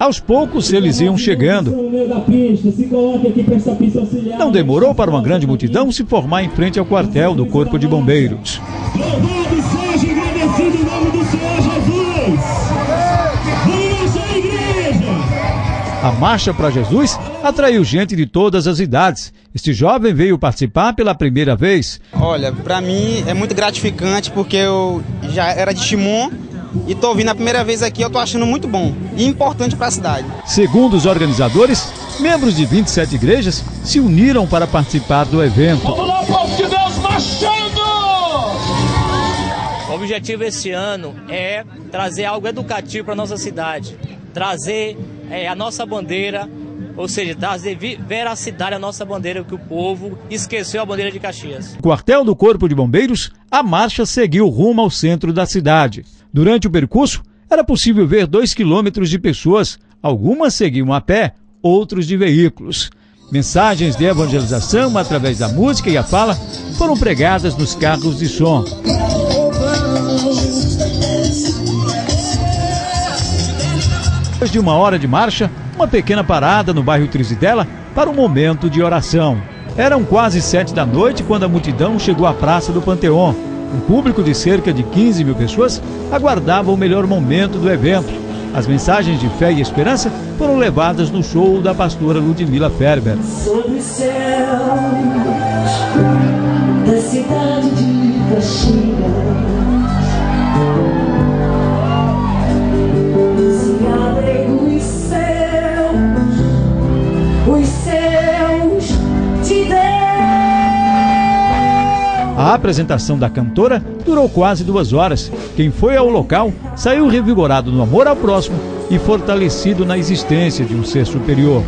Aos poucos eles iam chegando. Não demorou para uma grande multidão se formar em frente ao quartel do Corpo de Bombeiros. Louvado seja agradecido em nome do Senhor Jesus! Vamos igreja! A Marcha para Jesus atraiu gente de todas as idades. Este jovem veio participar pela primeira vez. Olha, para mim é muito gratificante porque eu já era de Timon e tô vindo a primeira vez aqui, eu tô achando muito bom e importante para a cidade. Segundo os organizadores, membros de 27 igrejas se uniram para participar do evento. Vamos lá, povo de Deus, marchando! O objetivo esse ano é trazer algo educativo para nossa cidade, trazer é, a nossa bandeira, ou seja, trazer veracidade à nossa bandeira, que o povo esqueceu a bandeira de Caxias. Quartel do Corpo de Bombeiros, a marcha seguiu rumo ao centro da cidade. Durante o percurso, era possível ver dois quilômetros de pessoas, algumas seguiam a pé, outros de veículos. Mensagens de evangelização através da música e a fala foram pregadas nos carros de som. Depois de uma hora de marcha, uma pequena parada no bairro Trizidela para um momento de oração. Eram quase sete da noite quando a multidão chegou à Praça do Panteão um público de cerca de 15 mil pessoas aguardava o melhor momento do evento. As mensagens de fé e esperança foram levadas no show da pastora Ludmila Ferber. Sobre os céus A apresentação da cantora durou quase duas horas. Quem foi ao local saiu revigorado no amor ao próximo e fortalecido na existência de um ser superior.